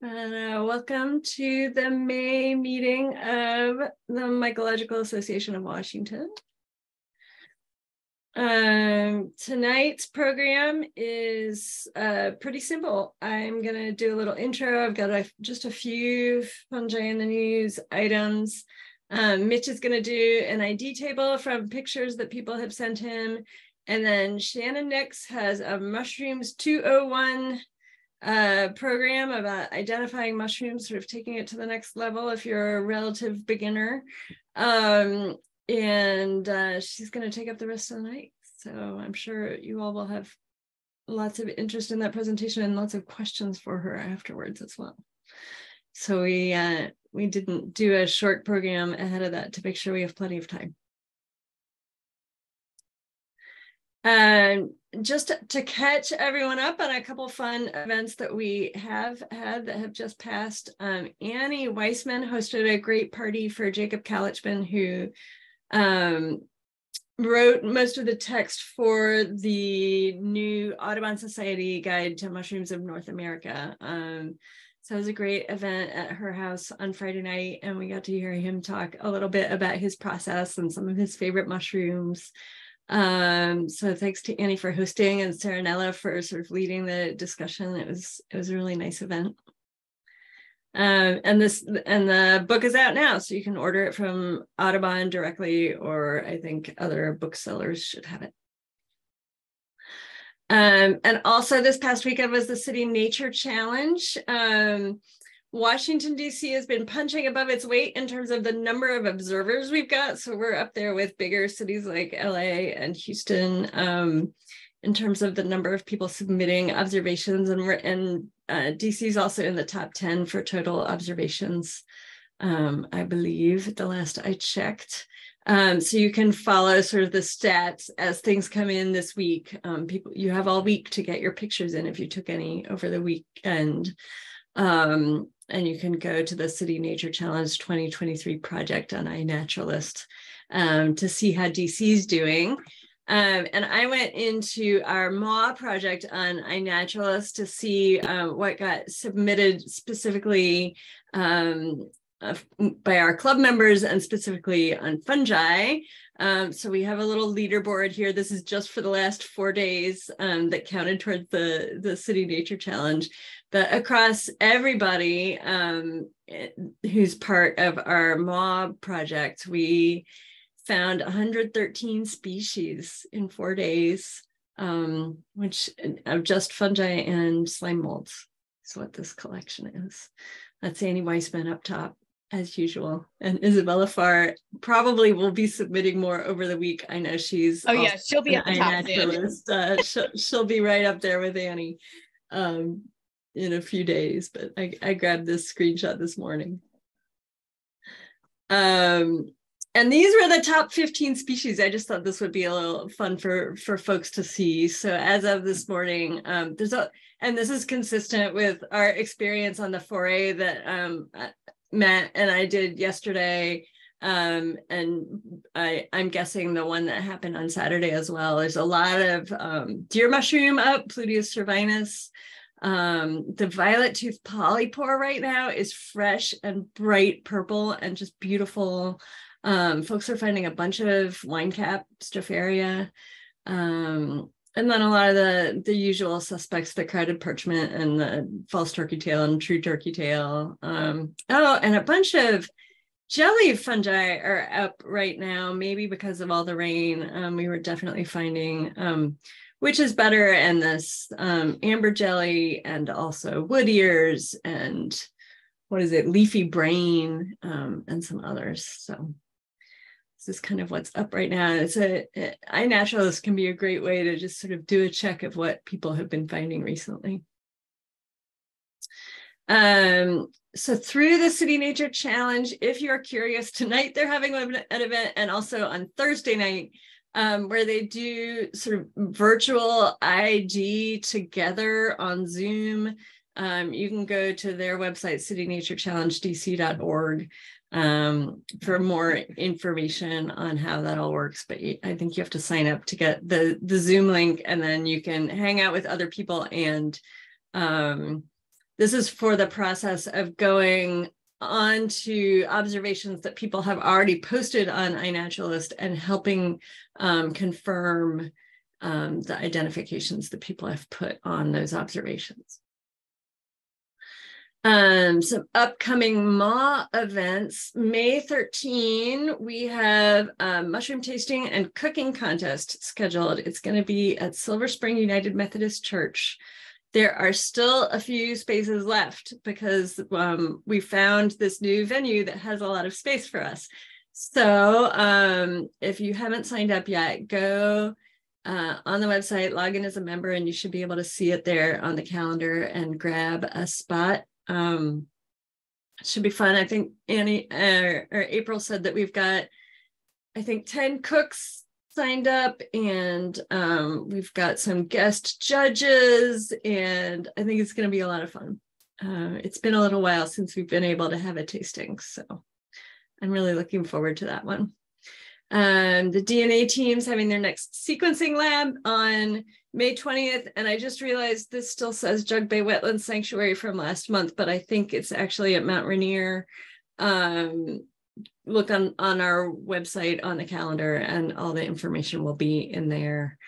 Uh, welcome to the May meeting of the Mycological Association of Washington. Um, tonight's program is uh, pretty simple. I'm going to do a little intro. I've got a, just a few fungi in the news items. Um, Mitch is going to do an ID table from pictures that people have sent him. And then Shannon Nix has a Mushrooms 201 uh, program about identifying mushrooms, sort of taking it to the next level if you're a relative beginner. Um, and uh, she's going to take up the rest of the night. So I'm sure you all will have lots of interest in that presentation and lots of questions for her afterwards as well. So we uh, we didn't do a short program ahead of that to make sure we have plenty of time. And just to catch everyone up on a couple fun events that we have had that have just passed, um, Annie Weissman hosted a great party for Jacob Kalichman, who um, wrote most of the text for the new Audubon Society Guide to Mushrooms of North America. Um, so it was a great event at her house on Friday night, and we got to hear him talk a little bit about his process and some of his favorite mushrooms. Um, so thanks to Annie for hosting and Saranella for sort of leading the discussion. It was it was a really nice event. Um, and this and the book is out now, so you can order it from Audubon directly, or I think other booksellers should have it. Um, and also this past weekend was the City Nature Challenge. Um, Washington, D.C. has been punching above its weight in terms of the number of observers we've got. So we're up there with bigger cities like LA and Houston um, in terms of the number of people submitting observations. And, and uh, DC is also in the top 10 for total observations, um, I believe, the last I checked. Um, so you can follow sort of the stats as things come in this week. Um, people, you have all week to get your pictures in if you took any over the weekend. Um, and you can go to the City Nature Challenge 2023 project on iNaturalist um, to see how DC is doing. Um, and I went into our MAW project on iNaturalist to see uh, what got submitted specifically um, uh, by our club members and specifically on fungi. Um, so we have a little leaderboard here. This is just for the last four days um, that counted towards the, the City Nature Challenge. But across everybody um, eh, who's part of our MAW project, we found 113 species in four days, um, which uh, of just fungi and slime molds is what this collection is. That's Annie Weissman up top as usual. And Isabella Farr probably will be submitting more over the week. I know she's oh yeah, she'll be at the top list. Uh, she'll, she'll be right up there with Annie um, in a few days. But I, I grabbed this screenshot this morning. Um, and these were the top 15 species. I just thought this would be a little fun for for folks to see. So as of this morning, um, there's a and this is consistent with our experience on the foray that um, Matt and I did yesterday. Um, and I, I'm guessing the one that happened on Saturday as well. There's a lot of um, deer mushroom up, Pluteus cervinus. Um, the violet tooth polypore right now is fresh and bright purple and just beautiful. Um, folks are finding a bunch of wine cap stropharia. Um, and then a lot of the the usual suspects the crowded parchment and the false turkey tail and true turkey tail um, oh and a bunch of jelly fungi are up right now maybe because of all the rain. Um, we were definitely finding um, witch's butter and this um, amber jelly and also wood ears and what is it leafy brain um, and some others. So this is kind of what's up right now. It's a iNaturalist can be a great way to just sort of do a check of what people have been finding recently. Um, so through the City Nature Challenge, if you're curious, tonight they're having an event and also on Thursday night um, where they do sort of virtual ID together on Zoom. Um, you can go to their website, citynaturechallengedc.org um, for more information on how that all works. But I think you have to sign up to get the the Zoom link, and then you can hang out with other people and um, this is for the process of going on to observations that people have already posted on iNaturalist and helping um, confirm um, the identifications that people have put on those observations. Um, some upcoming MAW events. May 13, we have a mushroom tasting and cooking contest scheduled. It's going to be at Silver Spring United Methodist Church. There are still a few spaces left because um, we found this new venue that has a lot of space for us. So um, if you haven't signed up yet, go uh, on the website, log in as a member, and you should be able to see it there on the calendar and grab a spot. Um, should be fun. I think Annie uh, or April said that we've got, I think, 10 cooks signed up and um, we've got some guest judges and I think it's going to be a lot of fun. Uh, it's been a little while since we've been able to have a tasting, so I'm really looking forward to that one. Um, the DNA team's having their next sequencing lab on May 20th. And I just realized this still says Jug Bay Wetland Sanctuary from last month, but I think it's actually at Mount Rainier. Um, look on, on our website on the calendar and all the information will be in there.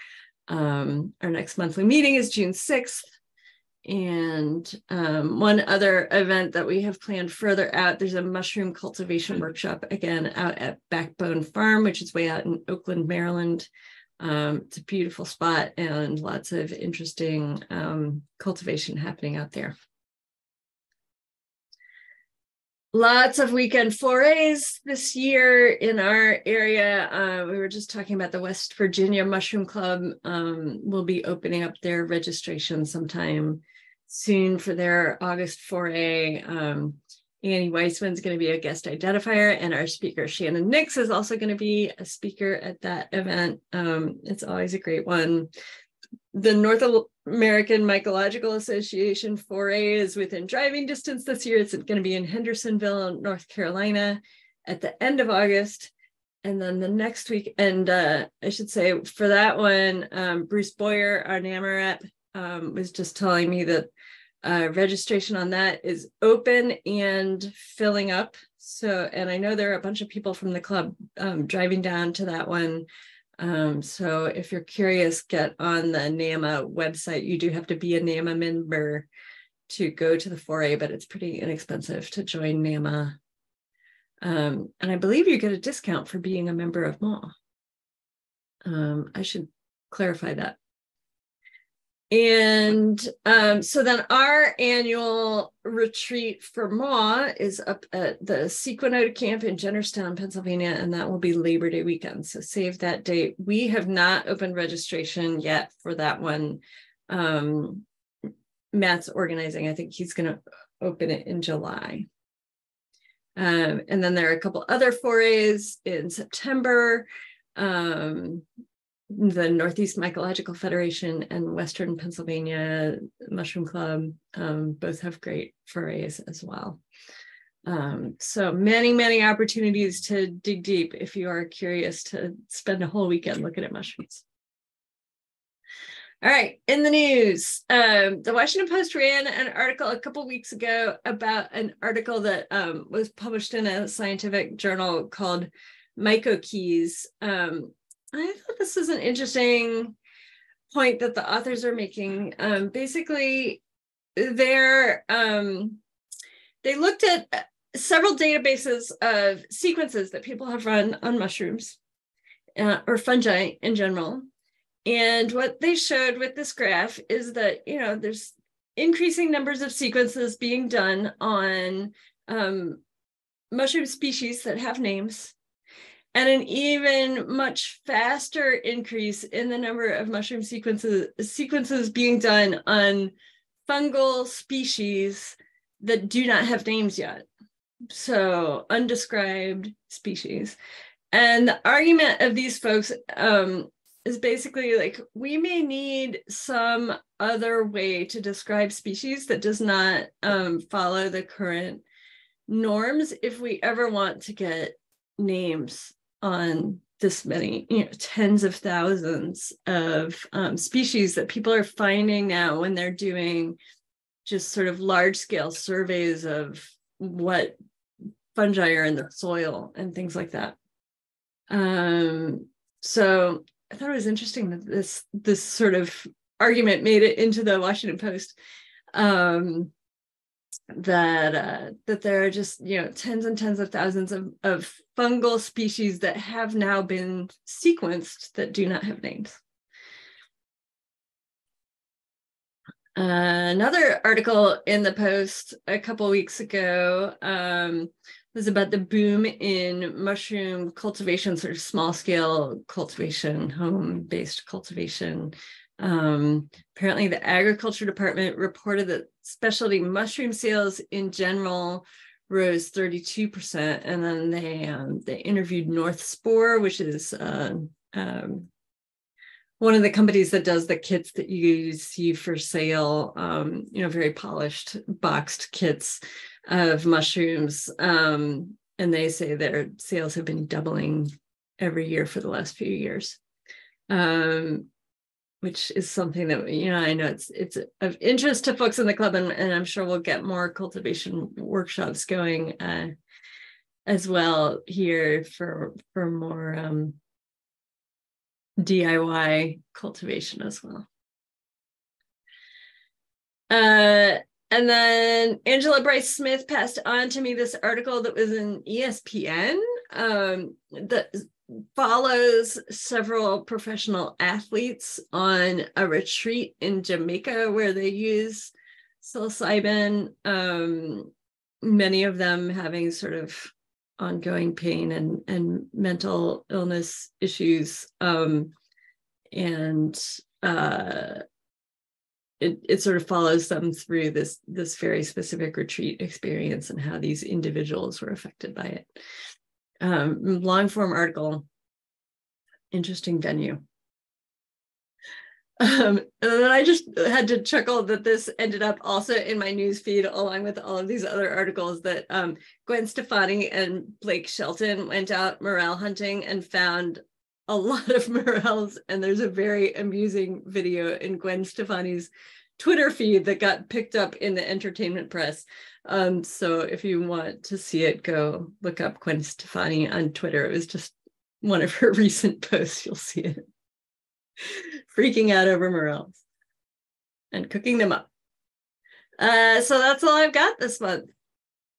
Um, our next monthly meeting is June 6th. And um, one other event that we have planned further out, there's a mushroom cultivation workshop again out at Backbone Farm, which is way out in Oakland, Maryland. Um, it's a beautiful spot and lots of interesting um, cultivation happening out there. Lots of weekend forays this year in our area. Uh, we were just talking about the West Virginia Mushroom Club um, will be opening up their registration sometime soon for their August foray. Um, Annie Weissman's going to be a guest identifier, and our speaker Shannon Nix is also going to be a speaker at that event. Um, it's always a great one. The North American Mycological Association foray is within driving distance this year. It's going to be in Hendersonville, North Carolina, at the end of August. And then the next week, and uh, I should say for that one, um, Bruce Boyer, our NAMA um, was just telling me that uh, registration on that is open and filling up. So, and I know there are a bunch of people from the club um, driving down to that one. Um, so if you're curious, get on the NAMA website. You do have to be a NAMA member to go to the foray, but it's pretty inexpensive to join NAMA. Um, and I believe you get a discount for being a member of MAW. Um, I should clarify that. And um, so then our annual retreat for MA is up at the Sequanota Camp in Jennerstown, Pennsylvania, and that will be Labor Day weekend. So save that date. We have not opened registration yet for that one. Um, Matt's organizing. I think he's going to open it in July. Um, and then there are a couple other forays in September. Um, the Northeast Mycological Federation and Western Pennsylvania Mushroom Club um, both have great forays as well. Um, so many, many opportunities to dig deep if you are curious to spend a whole weekend looking at mushrooms. All right, in the news, um, the Washington Post ran an article a couple weeks ago about an article that um, was published in a scientific journal called Mycokeys. Um, I thought this is an interesting point that the authors are making. Um, basically, they're um, they looked at several databases of sequences that people have run on mushrooms uh, or fungi in general. And what they showed with this graph is that you know there's increasing numbers of sequences being done on um, mushroom species that have names and an even much faster increase in the number of mushroom sequences sequences being done on fungal species that do not have names yet. So undescribed species. And the argument of these folks um, is basically like we may need some other way to describe species that does not um, follow the current norms if we ever want to get names on this many, you know, tens of thousands of um, species that people are finding now when they're doing just sort of large scale surveys of what fungi are in the soil and things like that. Um, so I thought it was interesting that this this sort of argument made it into the Washington Post. Um, that uh, that there are just you know tens and tens of thousands of, of fungal species that have now been sequenced that do not have names. Uh, another article in the Post a couple weeks ago um, was about the boom in mushroom cultivation, sort of small scale cultivation, home based cultivation. Um, apparently, the agriculture department reported that specialty mushroom sales in general rose 32%. And then they um, they interviewed North Spore, which is uh, um, one of the companies that does the kits that you see for sale, um, you know, very polished boxed kits of mushrooms. Um, and they say their sales have been doubling every year for the last few years. Um, which is something that you know I know it's it's of interest to folks in the club, and, and I'm sure we'll get more cultivation workshops going uh, as well here for for more um, DIY cultivation as well. Uh, and then Angela Bryce Smith passed on to me this article that was in ESPN um, that follows several professional athletes on a retreat in Jamaica where they use psilocybin. Um, many of them having sort of ongoing pain and and mental illness issues um, and uh, it, it sort of follows them through this this very specific retreat experience and how these individuals were affected by it um, long form article interesting venue um, and then I just had to chuckle that this ended up also in my news feed along with all of these other articles that um, Gwen Stefani and Blake Shelton went out morel hunting and found a lot of morels. And there's a very amusing video in Gwen Stefani's Twitter feed that got picked up in the entertainment press. Um, so if you want to see it, go look up Gwen Stefani on Twitter. It was just one of her recent posts. You'll see it freaking out over morels and cooking them up. Uh, so that's all I've got this month.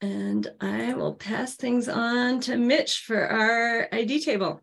And I will pass things on to Mitch for our ID table.